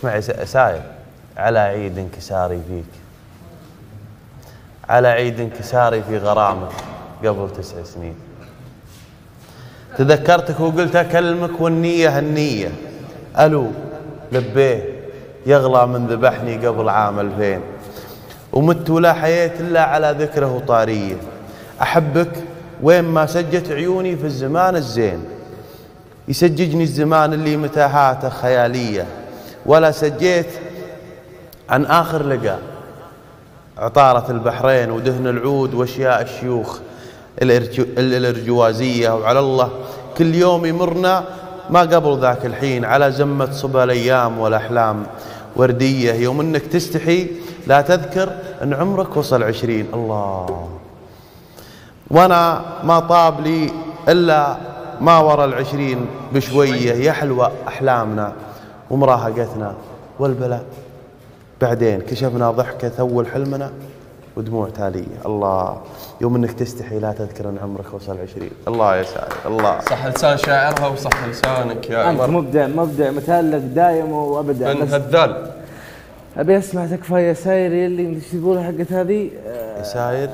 اسمعي ساير على عيد انكساري فيك. على عيد انكساري في غرامك قبل تسع سنين. تذكرتك وقلت أكلمك والنية هالنية. ألو لبيه يغلى من ذبحني قبل عام ألفين. ومت ولا حييت إلا على ذكره وطاريه أحبك وين ما سجت عيوني في الزمان الزين. يسججني الزمان اللي متاهاته خيالية. ولا سجيت عن آخر لقاء. عطارة البحرين ودهن العود وأشياء الشيوخ الإرجوازية وعلى الله. كل يوم يمرنا ما قبل ذاك الحين على زمة صبا الأيام والأحلام وردية. يوم أنك تستحي لا تذكر أن عمرك وصل عشرين. الله. وأنا ما طاب لي إلا ما ورا العشرين بشوية. يا حلوة أحلامنا. ومراهقتنا والبلاء. بعدين كشفنا ضحكة ثول حلمنا ودموع تالية. الله يوم إنك تستحي لا تذكر ان عمرك وصل عشرين. الله يا سعيد الله. صح لسان شاعرها وصح لسانك يا أنت عمر مبدع مبدع متالق دايم وابدا من هذال. أبي أسمع تكفى يا ساير اللي إيش تقول حقت هذه. آه، يا ساير.